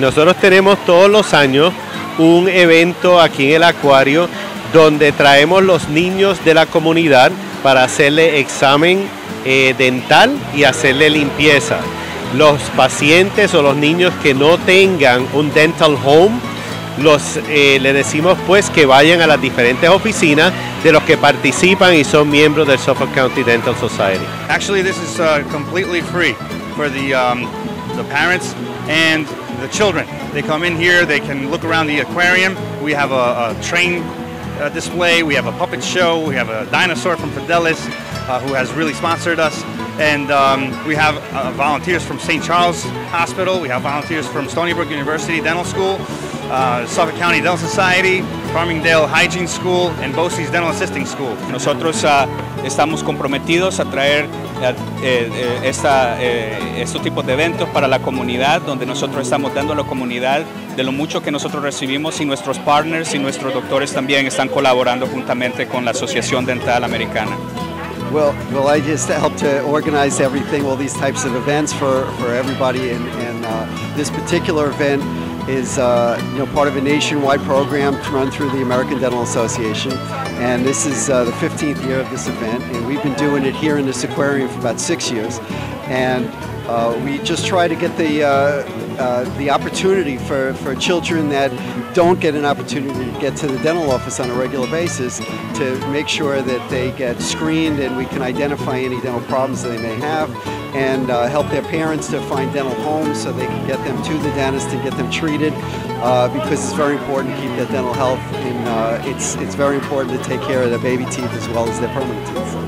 Nosotros tenemos todos los años un evento aquí en el acuario donde traemos los niños de la comunidad para hacerle examen eh, dental y hacerle limpieza. Los pacientes o los niños que no tengan un dental home, los, eh, le decimos pues que vayan a las diferentes oficinas de los que participan y son miembros del Suffolk County Dental Society. Actually, this is uh, completely free for the, um, the parents and the children. They come in here, they can look around the aquarium. We have a, a train uh, display, we have a puppet show, we have a dinosaur from Fidelis uh, who has really sponsored us. And um, we have uh, volunteers from St. Charles Hospital, we have volunteers from Stony Brook University Dental School, uh, Suffolk County Dental Society, Farmingdale Hygiene School, and Bosie's Dental Assisting School. Nosotros uh, estamos comprometidos a traer eh, eh, esta, eh, estos tipos de eventos para la comunidad, donde nosotros estamos dando a la comunidad de lo mucho que nosotros recibimos y nuestros partners y nuestros doctores también están colaborando juntamente con la Asociación Dental Americana. Well, well, I just help to organize everything, all these types of events for, for everybody, and, and uh, this particular event is uh, you know part of a nationwide program run through the American Dental Association, and this is uh, the 15th year of this event, and we've been doing it here in this aquarium for about six years, and uh, we just try to get the uh, uh, the opportunity for, for children that don't get an opportunity to get to the dental office on a regular basis to make sure that they get screened and we can identify any dental problems that they may have and uh, help their parents to find dental homes so they can get them to the dentist and get them treated uh, because it's very important to keep their dental health and uh, it's, it's very important to take care of their baby teeth as well as their permanent teeth.